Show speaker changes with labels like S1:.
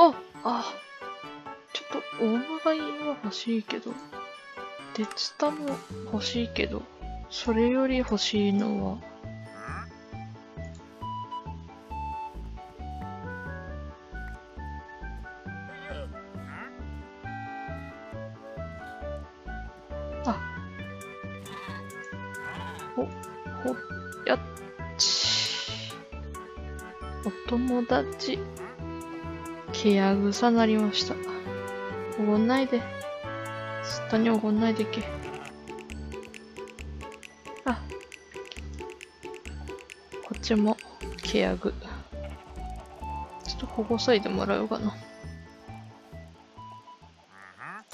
S1: ああちょっと大曲がりは欲しいけど、デツタも欲しいけど、それより欲しいのは、あ、ほ、ほ、やっち。お友達、ケヤグサなりました。おごんないで。すったにおごんないでけ。あ。こっちもケヤグ。ちょっとここさいでもらおうかな。